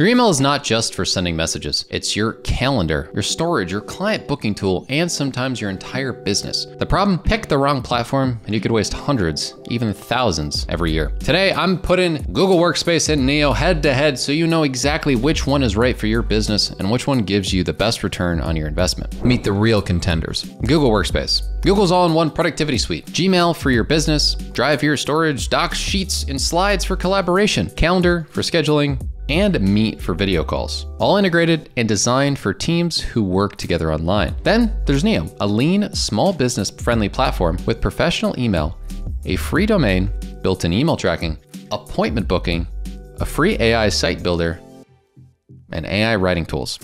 Your email is not just for sending messages. It's your calendar, your storage, your client booking tool, and sometimes your entire business. The problem? Pick the wrong platform and you could waste hundreds, even thousands every year. Today, I'm putting Google Workspace and Neo head to head so you know exactly which one is right for your business and which one gives you the best return on your investment. Meet the real contenders. Google Workspace. Google's all-in-one productivity suite. Gmail for your business, Drive for your storage, Docs, Sheets, and Slides for collaboration, Calendar for scheduling, and Meet for video calls, all integrated and designed for teams who work together online. Then there's Neo, a lean, small business friendly platform with professional email, a free domain, built in email tracking, appointment booking, a free AI site builder, and AI writing tools.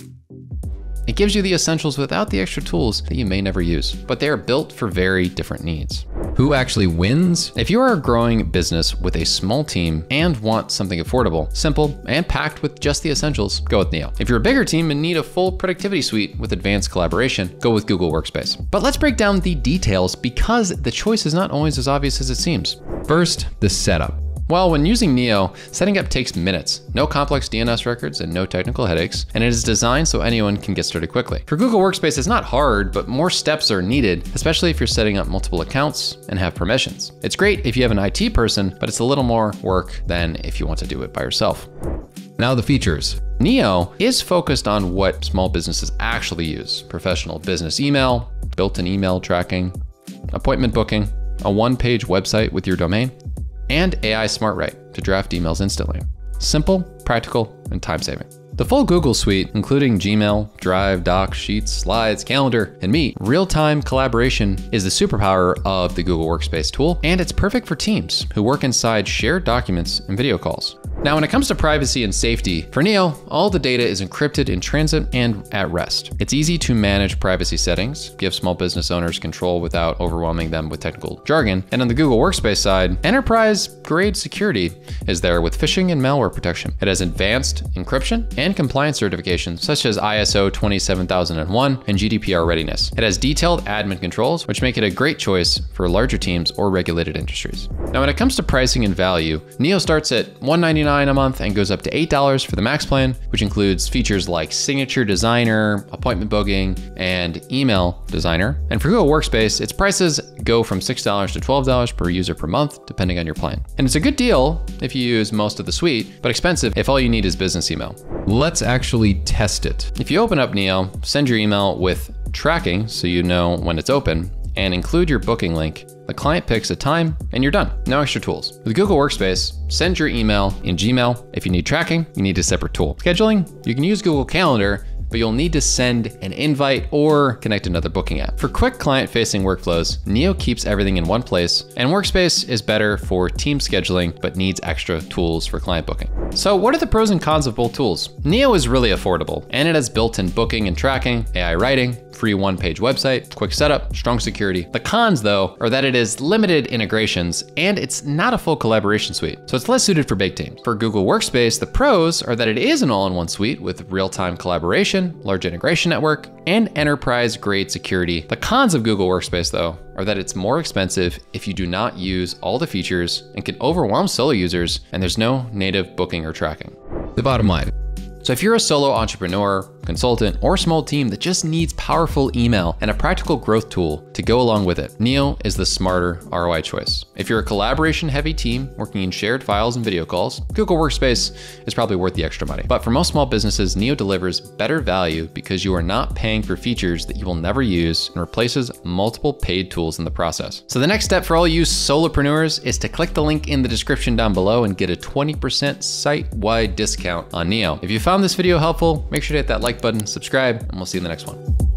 It gives you the essentials without the extra tools that you may never use, but they are built for very different needs. Who actually wins? If you are a growing business with a small team and want something affordable, simple, and packed with just the essentials, go with Neo. If you're a bigger team and need a full productivity suite with advanced collaboration, go with Google Workspace. But let's break down the details because the choice is not always as obvious as it seems. First, the setup. Well, when using Neo, setting up takes minutes, no complex DNS records and no technical headaches, and it is designed so anyone can get started quickly. For Google Workspace, it's not hard, but more steps are needed, especially if you're setting up multiple accounts and have permissions. It's great if you have an IT person, but it's a little more work than if you want to do it by yourself. Now the features. Neo is focused on what small businesses actually use. Professional business email, built-in email tracking, appointment booking, a one-page website with your domain, and AI SmartWrite to draft emails instantly. Simple, practical, and time saving. The full Google Suite, including Gmail, Drive, Docs, Sheets, Slides, Calendar, and Meet, real time collaboration is the superpower of the Google Workspace tool, and it's perfect for teams who work inside shared documents and video calls. Now, when it comes to privacy and safety, for Neo, all the data is encrypted in transit and at rest. It's easy to manage privacy settings, give small business owners control without overwhelming them with technical jargon. And on the Google Workspace side, enterprise grade security is there with phishing and malware protection. It has advanced encryption and compliance certifications such as ISO 27001 and GDPR readiness. It has detailed admin controls, which make it a great choice for larger teams or regulated industries. Now, when it comes to pricing and value, Neo starts at 199 a month and goes up to $8 for the max plan, which includes features like signature designer, appointment booking, and email designer. And for Google Workspace, its prices go from $6 to $12 per user per month, depending on your plan. And it's a good deal if you use most of the suite, but expensive if all you need is business email. Let's actually test it. If you open up Neo, send your email with tracking so you know when it's open, and include your booking link. The client picks a time and you're done. No extra tools. With Google Workspace, send your email in Gmail. If you need tracking, you need a separate tool. Scheduling, you can use Google Calendar, but you'll need to send an invite or connect another booking app. For quick client facing workflows, Neo keeps everything in one place, and Workspace is better for team scheduling but needs extra tools for client booking. So, what are the pros and cons of both tools? Neo is really affordable, and it has built in booking and tracking, AI writing, free one page website, quick setup, strong security. The cons, though, are that it is limited integrations and it's not a full collaboration suite, so it's less suited for big teams. For Google Workspace, the pros are that it is an all in one suite with real time large integration network, and enterprise grade security. The cons of Google Workspace, though, are that it's more expensive if you do not use all the features and can overwhelm solo users, and there's no native booking or tracking. The bottom line so if you're a solo entrepreneur, consultant, or small team that just needs powerful email and a practical growth tool to go along with it, Neo is the smarter ROI choice. If you're a collaboration heavy team working in shared files and video calls, Google Workspace is probably worth the extra money. But for most small businesses, Neo delivers better value because you are not paying for features that you will never use and replaces multiple paid tools in the process. So the next step for all you solopreneurs is to click the link in the description down below and get a 20% site-wide discount on Neo. If you found this video helpful, make sure to hit that like button, subscribe, and we'll see you in the next one.